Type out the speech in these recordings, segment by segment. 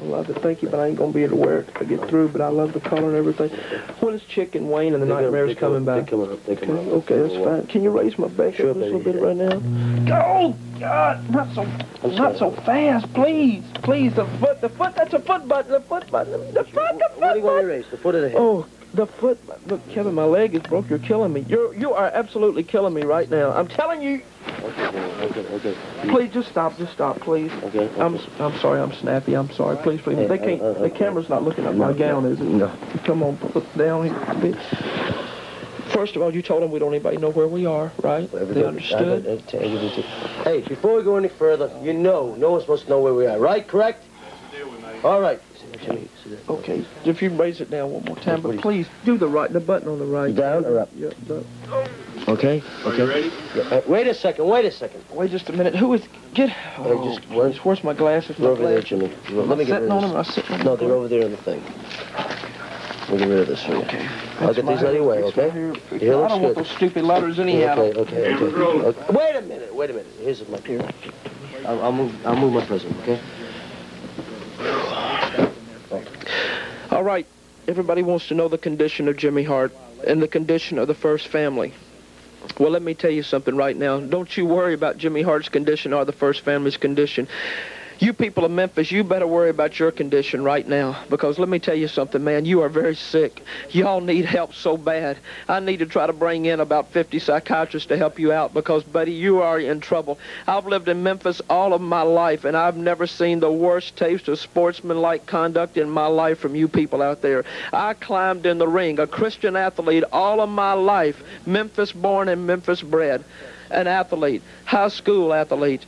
I love it. Thank you, but I ain't gonna be able to wear it to get through. But I love the color and everything. When is Chick and Wayne and the gonna- Nightmares coming back? they're coming up, they're coming Okay, up. okay, that's fine. Can you raise my back Sure, up just a little bit right now? Oh God, not so, not so fast, please, please. The foot, the foot. That's a foot button. The foot button. The foot, the What foot you want to button. erase? The foot of the head. Oh, the foot. Look, Kevin, my leg is broke. You're killing me. You're, you are absolutely killing me right now. I'm telling you. Okay, okay, okay. Please, just stop. Just stop, please. Okay, I'm. I'm sorry. I'm snappy. I'm sorry. Please, please. Hey, They can't. uh, uh, the camera's not looking at my no, gown, is it? no. Come on, put down here. First of all, you told them we don't anybody know where we are, right? Everybody- They understood. I- I- I- Hey, before we go any further, you know, no one's supposed to know where we are, right? Correct? All right. Okay, if you raise it down one more time, but Please. do the right, the button on the right. Down or up? Yeah, Okay. Okay. ready? Yeah, uh, wait a second. Wait a second. Wait just a minute. Who is? Get. Oh, just- where- geez, where's my glasses? They're My over there, glasses. Jimmy. Am Let me get rid of them? I this. sitting on No, they're over there in the thing. We'll get rid of this for you. Okay. I'll get these my- out of your way, okay? my hair. Here I looks don't want those stupid letters anyhow. Okay, okay, okay. okay. Wait a minute. Wait a minute. Here's my here. I'll, I'll move. I'll move my present. Okay. All right. Everybody wants to know the condition of Jimmy Hart and the condition of the first family. Well, let me tell you something right now. Don't you worry about Jimmy Hart's condition or the first family's condition. You people of Memphis, you better worry about your condition right now because let me tell you something, man. You are very sick. Y'all need help so bad. I need to try to bring in about 50 psychiatrists to help you out because, buddy, you are in trouble. I've lived in Memphis all of my life, and I've never seen the worst taste of sportsmanlike conduct in my life from you people out there. I climbed in the ring, a Christian athlete all of my life, Memphis born and Memphis bred, an athlete, high school athlete.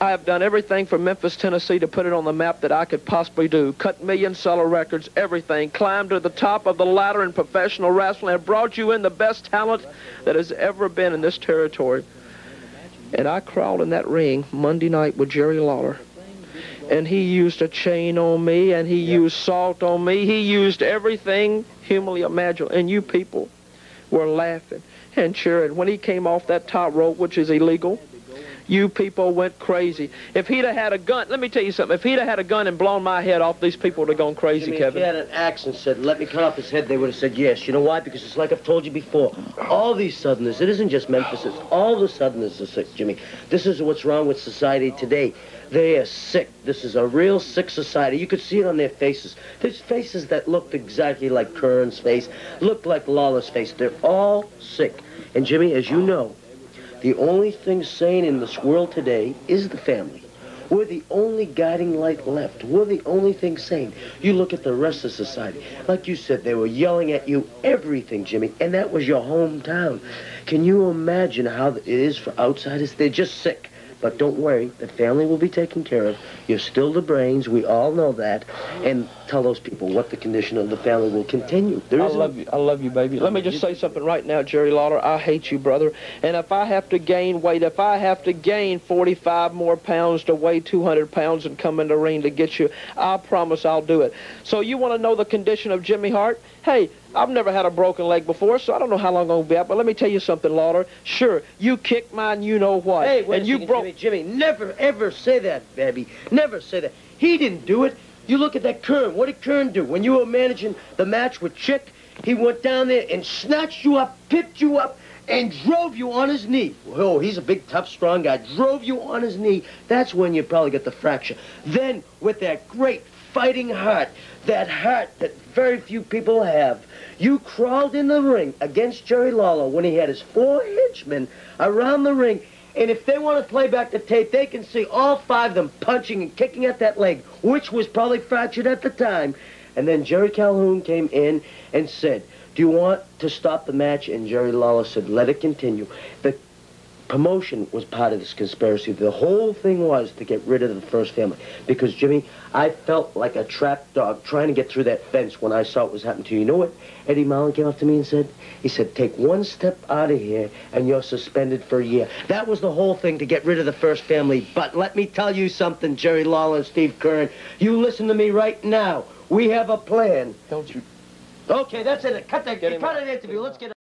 I have done everything for Memphis, Tennessee to put it on the map that I could possibly do. Cut million seller records, everything. Climbed to the top of the ladder in professional wrestling and brought you in the best talent that has ever been in this territory. And I crawled in that ring Monday night with Jerry Lawler. And he used a chain on me and he used salt on me. He used everything humanly imaginable. And you people were laughing and cheering. When he came off that top rope, which is illegal, you people went crazy. If he'd have had a gun, let me tell you something. If he'd have had a gun and blown my head off, these people would have gone crazy, Jimmy, if Kevin. he had an axe and said, let me cut off his head, they would have said yes. You know why? Because it's like I've told you before. All these Southerners, it isn't just Memphis, it's all the Southerners are sick, Jimmy. This is what's wrong with society today. They are sick. This is a real sick society. You could see it on their faces. There's faces that looked exactly like Keirn's face, looked like Lawler's face. They're all sick. And Jimmy, as you know, the only thing sane in this world today is the family. We're the only guiding light left. We're the only thing sane. You look at the rest of society. Like you said, they were yelling at you everything, Jimmy, and that was your hometown. Can you imagine how it is for outsiders? They're just sick. But don't worry, the family will be taken care of. You're still the brains. We all know that. And tell those people what the condition of the family will continue. There I love you. I love you, baby. Let me just say something right now, Jerry Lawler. I hate you, brother. And if I have to gain weight, if I have to gain 45 more pounds to weigh 200 pounds and come in the ring to get you, I promise I'll do it. So you want to know the condition of Jimmy Hart? Hey, I've never had a broken leg before, so I don't know how long I'm going to be out. But let me tell you something, Lawler. Sure, you kicked mine, you know what. Hey, wait and you broke. Jimmy, Jimmy, never ever say that, baby. Never say that. He didn't do it. You look at that Keirn. What did Keirn do? When you were managing the match with Chick, he went down there and snatched you up, picked you up, and drove you on his knee. Oh, he's a big, tough, strong guy. Drove you on his knee. That's when you probably get the fracture. Then, with that great fighting heart, that heart that very few people have, you crawled in the ring against Jerry Lawler when he had his four henchmen around the ring. And if they want to play back the tape, they can see all five of them punching and kicking at that leg, which was probably fractured at the time. And then Jerry Calhoun came in and said, do you want to stop the match? And Jerry Lawler said, let it continue. The promotion was part of this conspiracy. The whole thing was to get rid of the first family. Because, Jimmy, I felt like a trapped dog trying to get through that fence when I saw what was happening to you. You know what Eddie Marlin came up to me and said? He said, take one step out of here and you're suspended for a year. That was the whole thing to get rid of the first family. But let me tell you something, Jerry Lawler and Steve Keirn. You listen to me right now. We have a plan. Don't you Okay, that's it. Cut that. Cut out. an interview. Let's get.